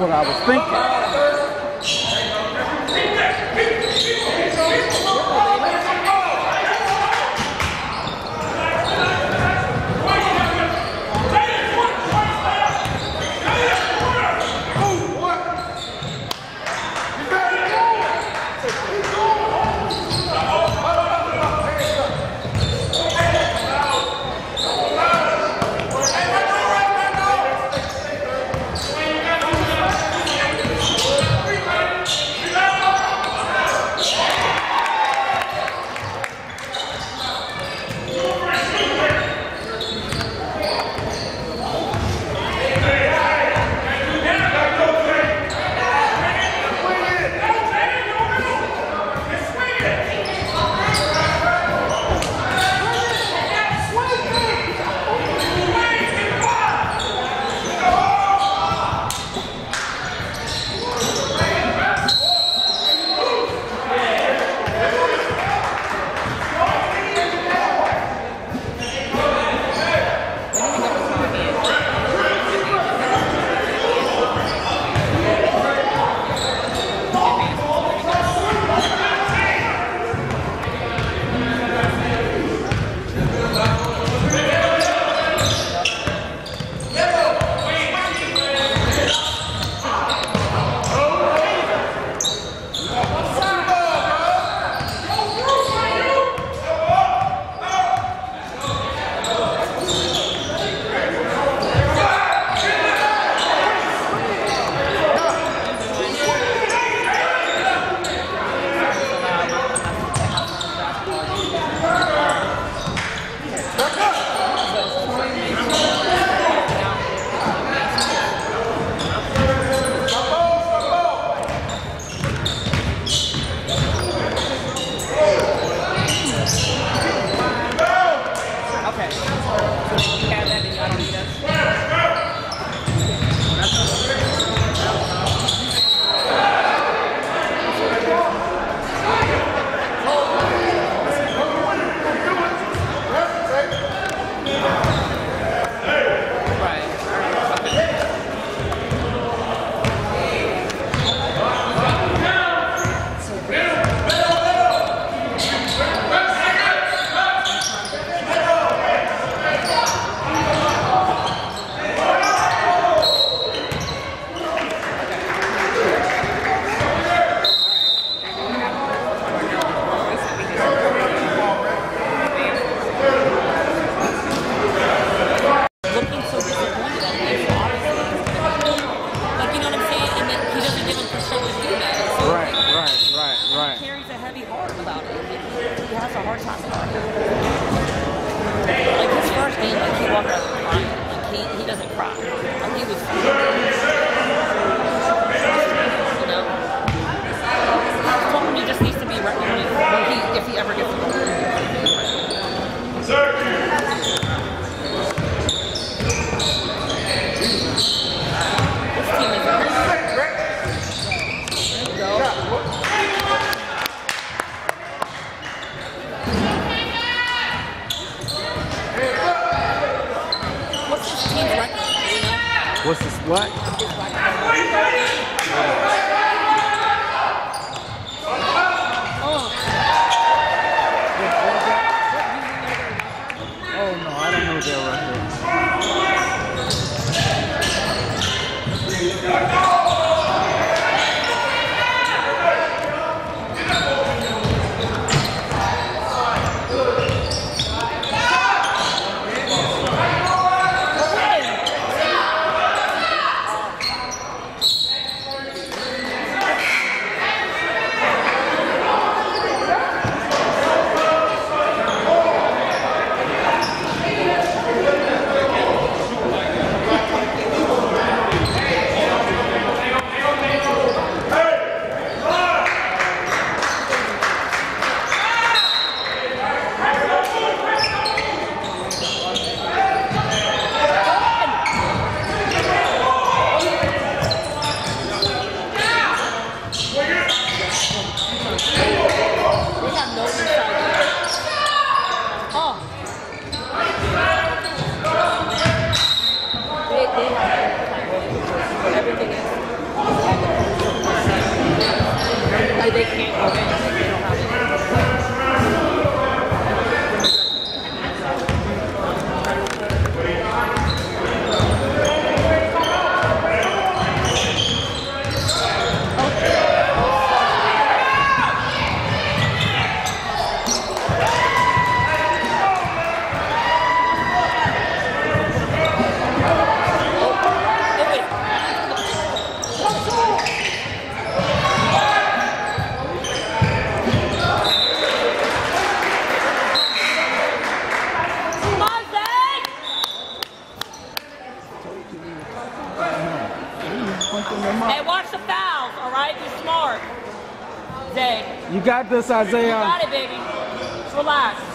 what I was thinking. What's this? What? got this, Isaiah. You got it, baby. Relax.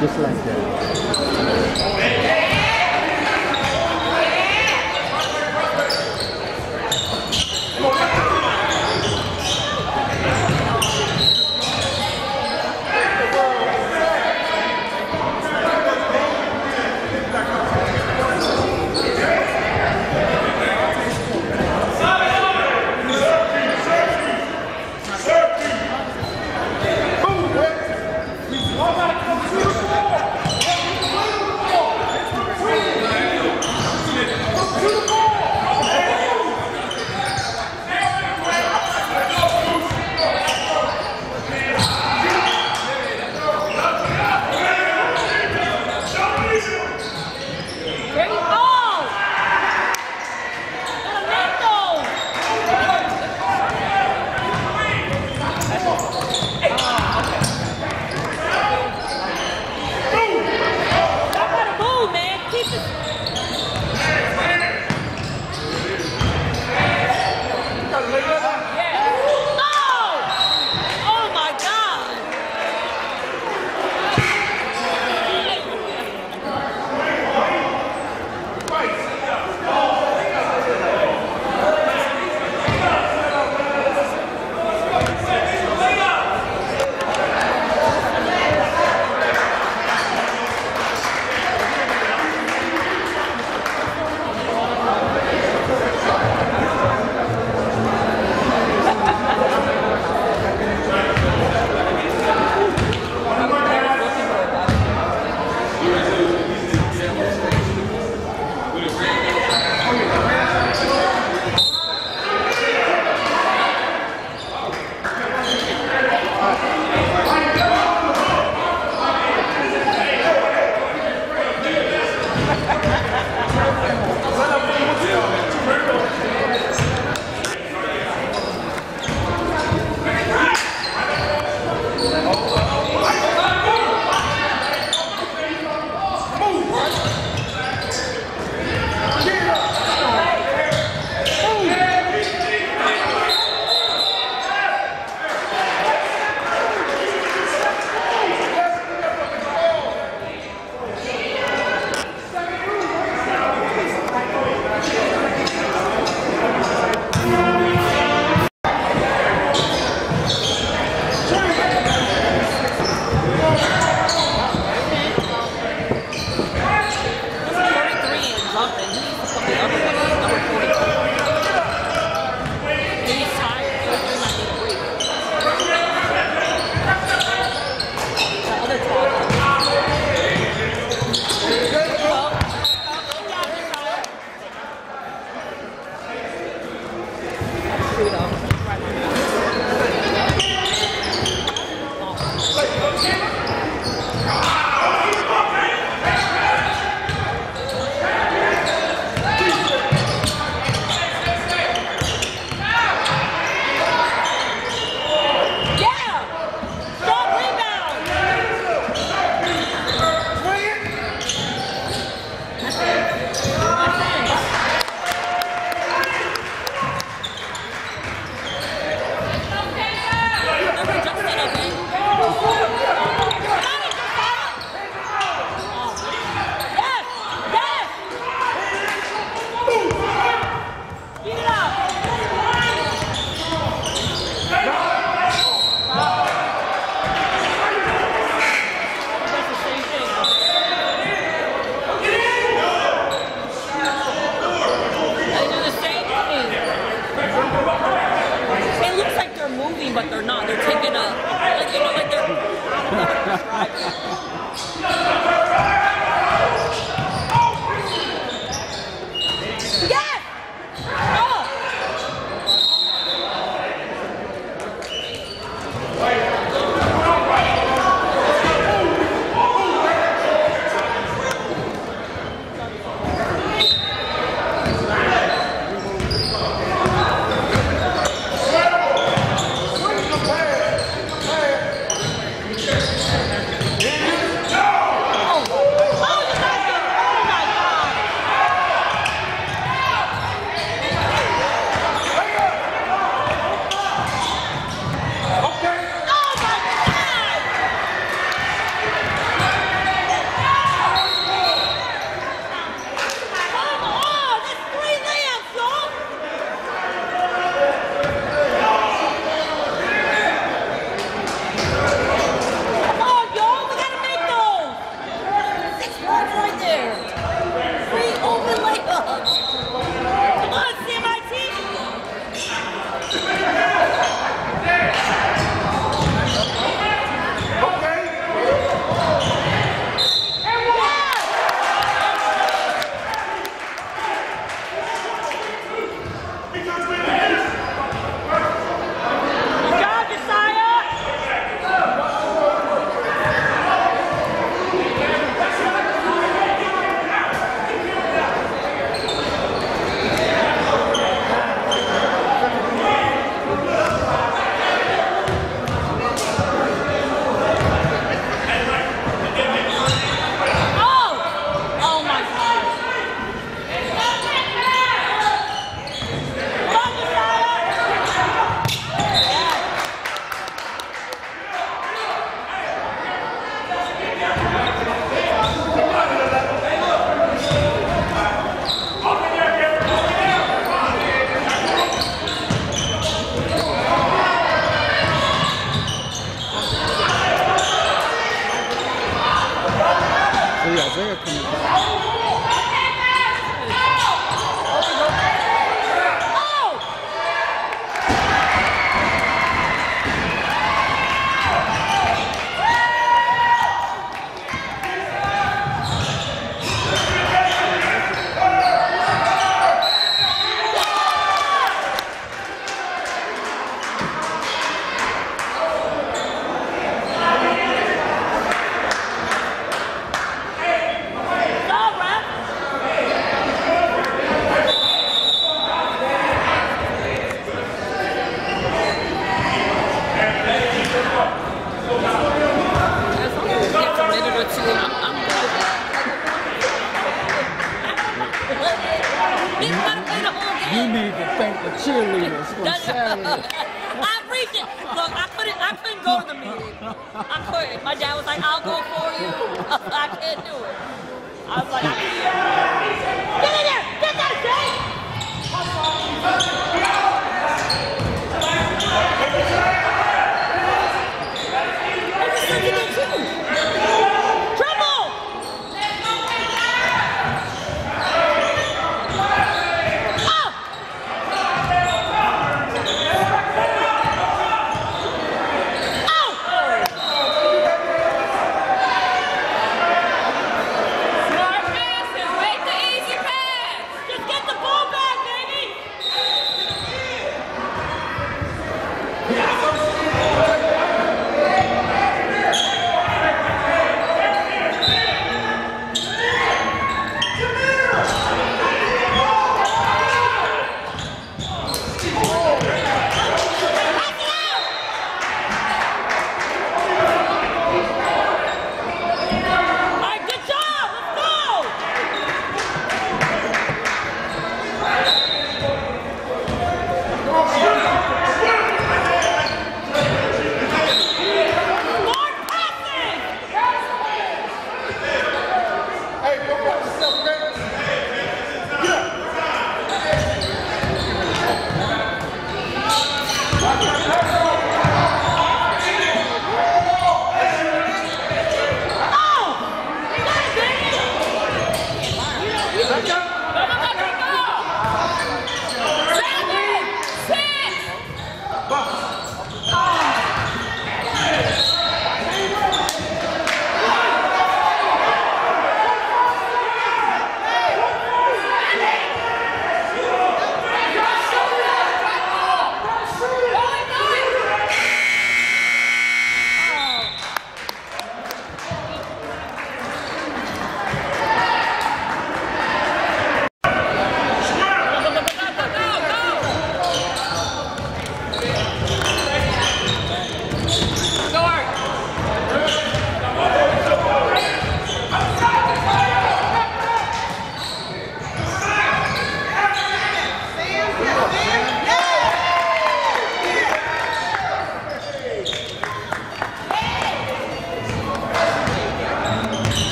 Just like that.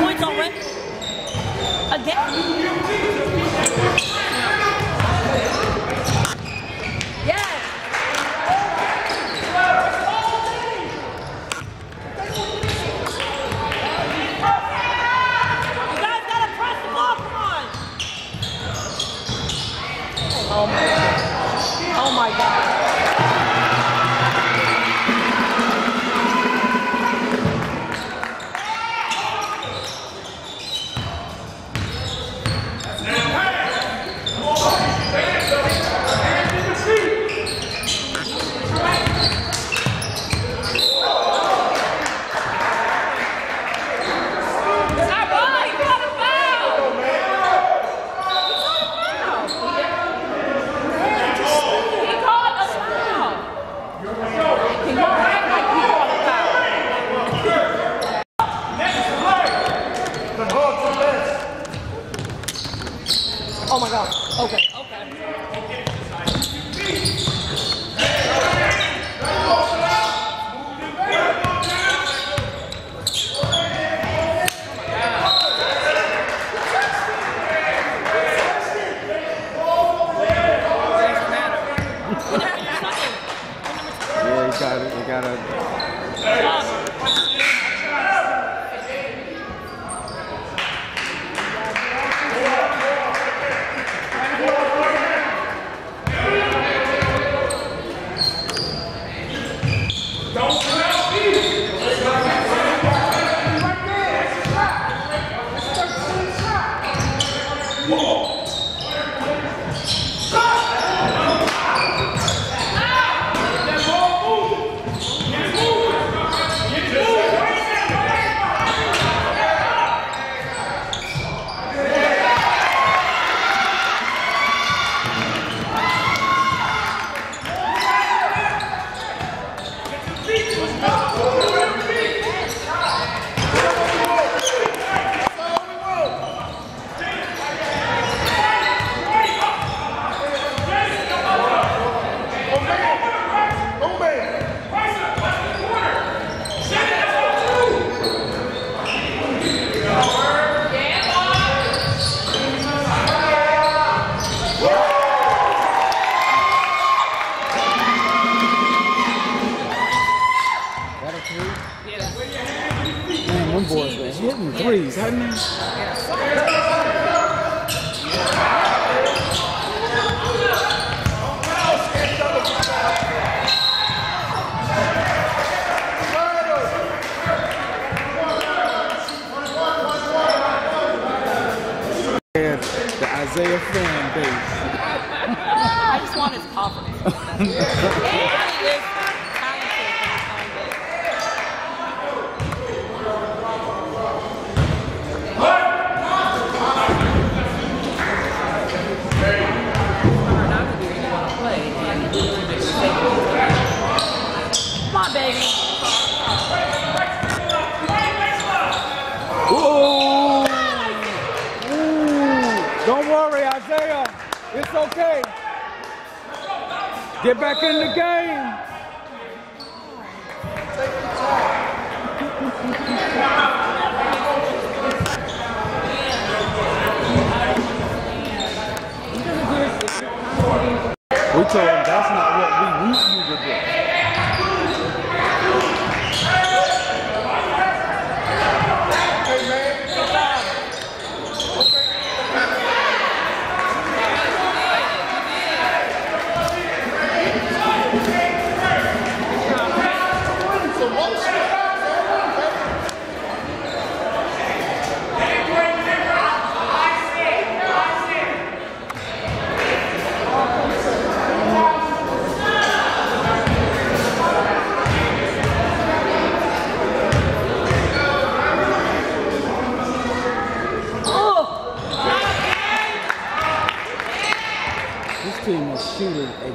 points already. Again. to him. That's not what we root you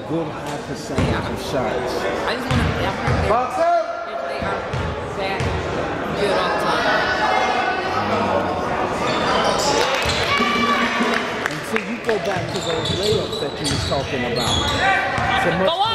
good high percentage yeah. of shots. I just want to. I've Box. If they are that good on time. And so you go back to those layups that you talking about. Go.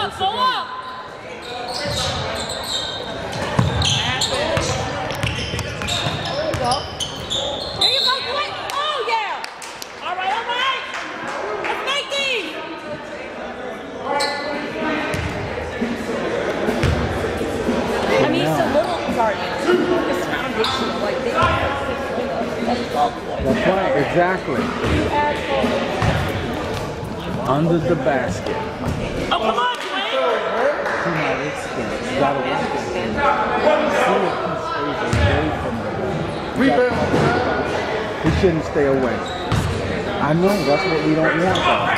That's right, exactly. Under the basket. Oh, come on, Rebound. He shouldn't stay away. I know, that's what we don't want.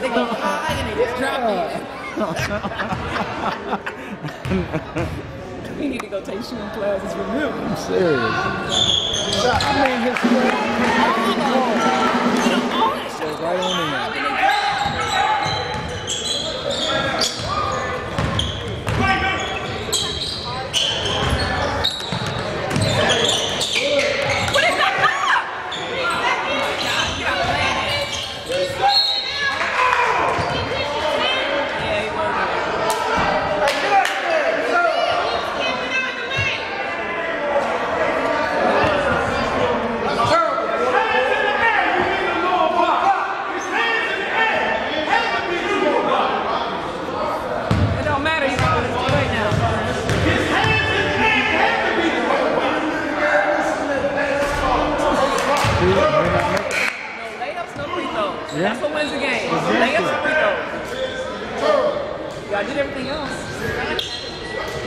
They go high and they just drop me. we need to go take shooting classes with him. I'm serious. I his. Right on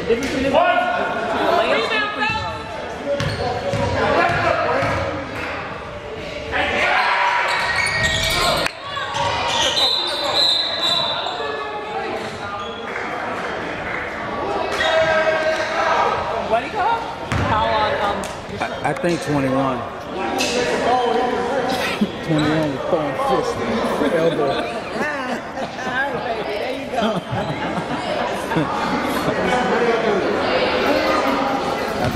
I, I think 21. 21 was throwing fists. Elbow.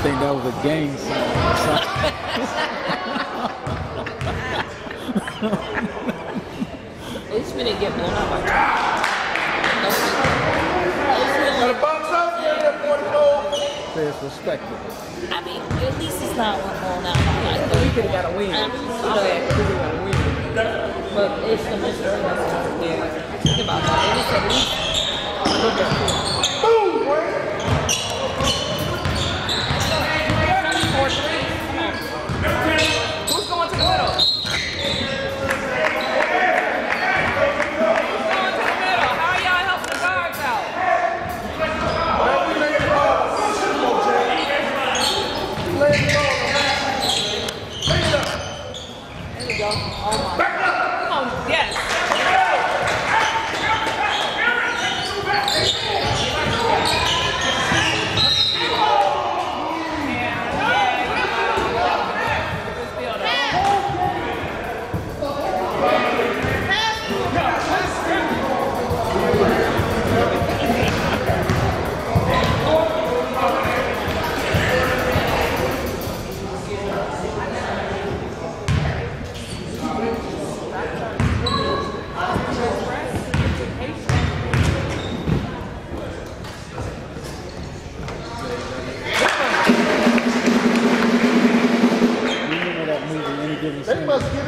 Think that was a gang sign. At least we didn't get blown out by At Got up there, that 44. Say it's respectable. I mean, at least it's not one blown out by like we could have got a win. I'm I'm used to bad that. because we got a win. But it's the mystery. Yeah. Think about that. At least at least.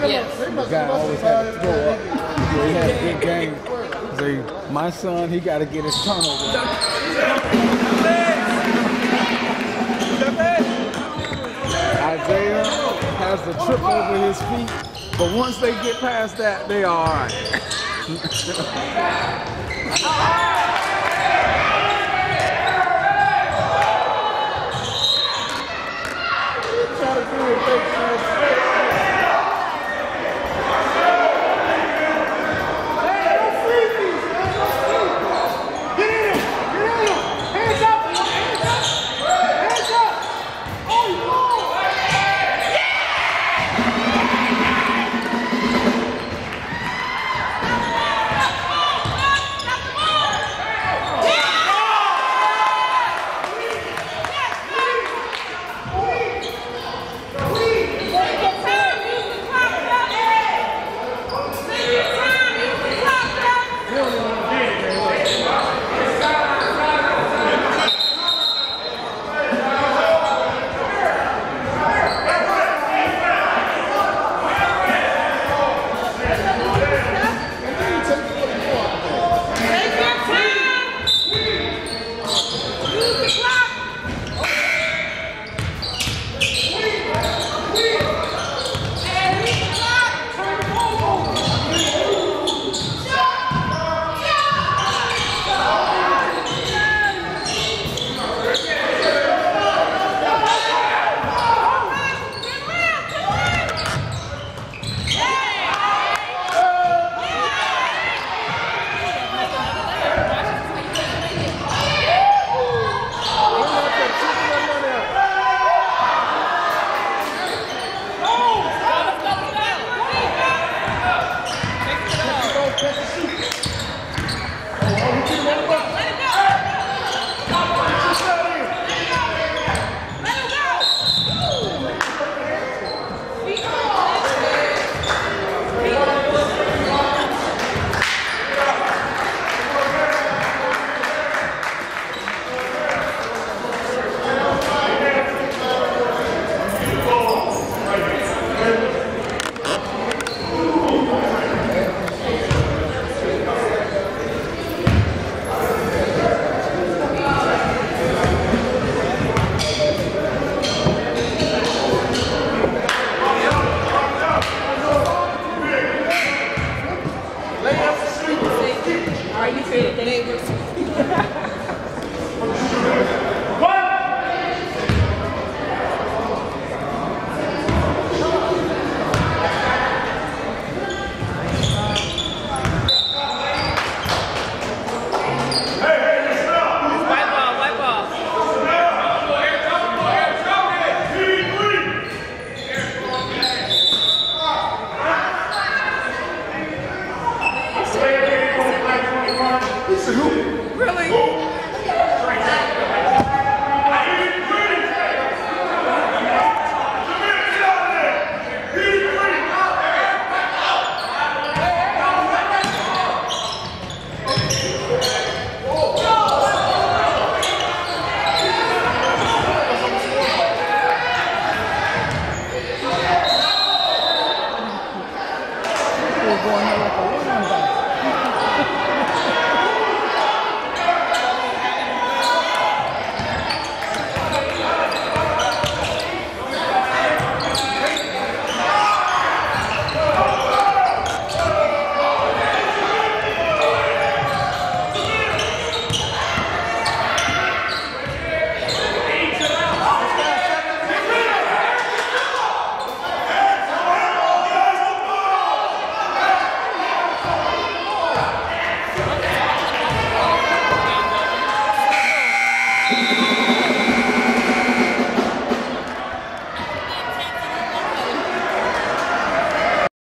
Yes. The guy always had to throw up. he had a good game. See, my son, he got to get his turnover. Isaiah has the trip over his feet, but once they get past that, they are all right.